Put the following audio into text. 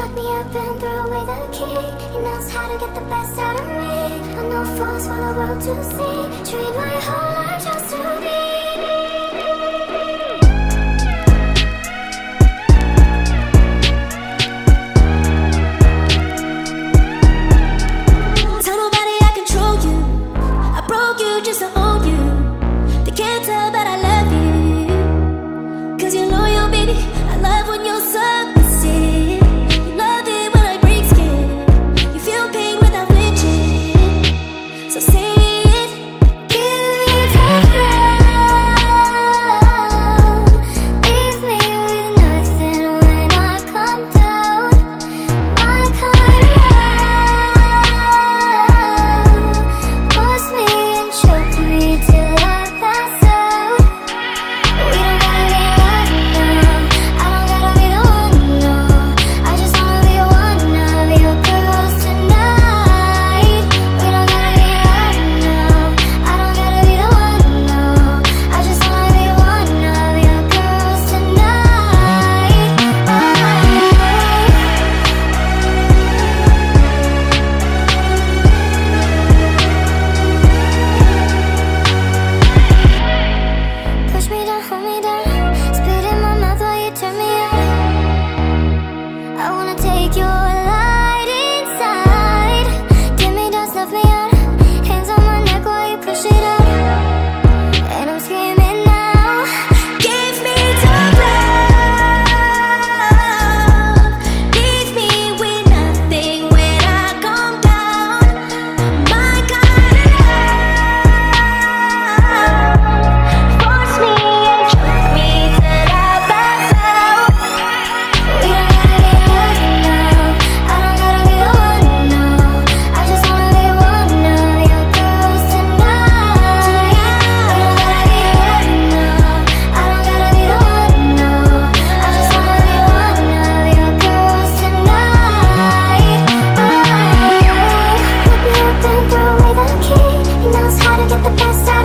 Lock me up and throw away the key. He knows how to get the best out of me. I know force for the world to see Trade my whole secret